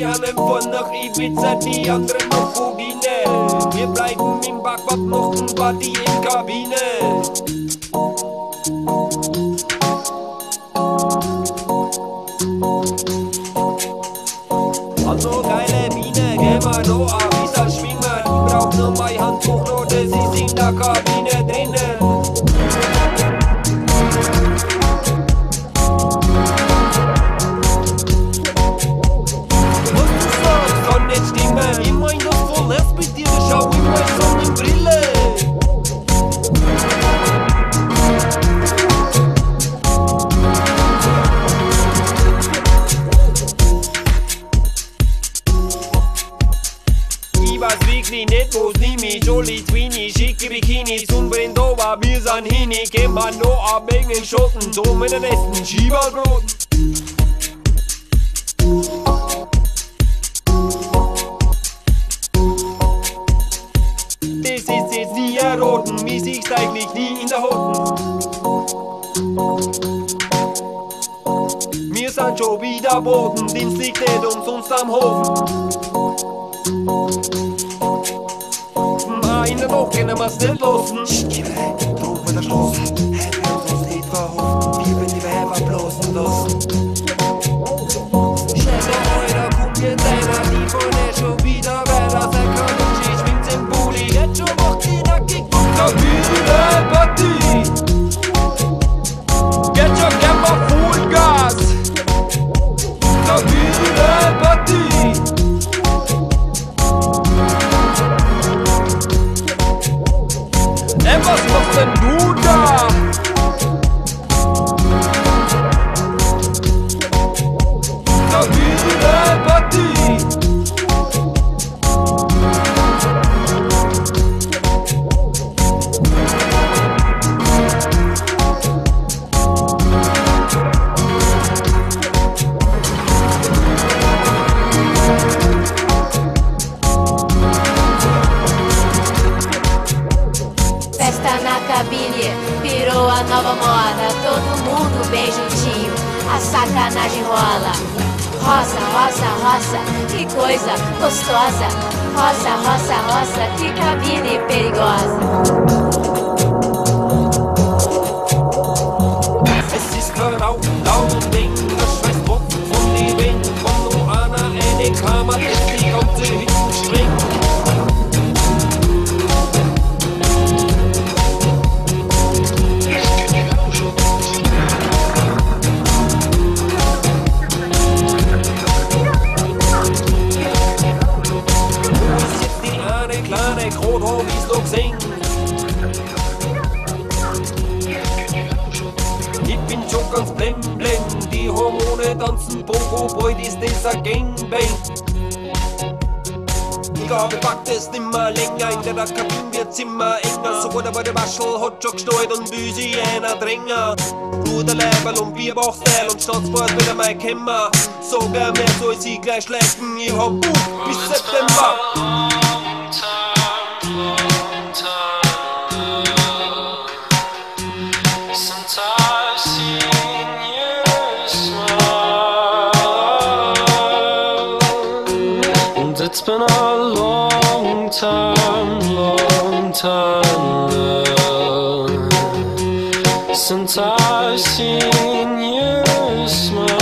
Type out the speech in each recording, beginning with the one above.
fahren nach Ibiza, die anderen nach Udine. Wir bleiben im Backbad noch ein Party in Kabine. Also geile Biene, geh mal so ab, wie soll schwingen? Braucht nur mein Handtuch, nur das ist in der Kabine drinnen. Weiß wirklich nicht, mich Jolie, Tweenie, schicke Bikinis und brennt over, wir sind hini, geh mal noch ab wegen Schotten, so mit den nächsten Schieberbrot. Das ist jetzt nie erroten, wie sich's eigentlich nie in der Hoten. Wir sind schon wieder Boden, Dienst nicht umsonst am Hofen. Wir's nicht lassen. Druck mit der Straße, wir uns nicht verhoffen, wir werden die Weiber blasen lassen. Schneller, Alter, guck jetzt einer, die vorne schon wieder weiter. Sein Kanucci schwingt im Bulli, jetzt schon macht sie nackig. A sacanagem rola. Roça, roça, roça, que coisa gostosa. Roça, roça, roça, que cabine kleine Krone, wie's noch gesehen? Ich bin schon ganz blem blem, die Hormone tanzen Bongo Boy, dies dieser Gangbang. Die Gabe packt es nimmer länger, in der Kabine wird's immer enger. So wurde bei der Waschel hat schon gesteuert und büsi einer Dränger. Bruder Leiberl und Bierbauchstyle und Staatsbord wieder mein Kämmer. Sogar mehr soll sie gleich schlecken, ich hab Buch bis September. It's been a long time, long time now since I've seen you smile.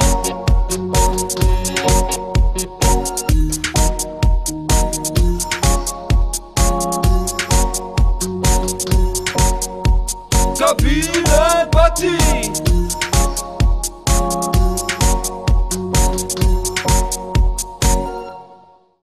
happy birthday party.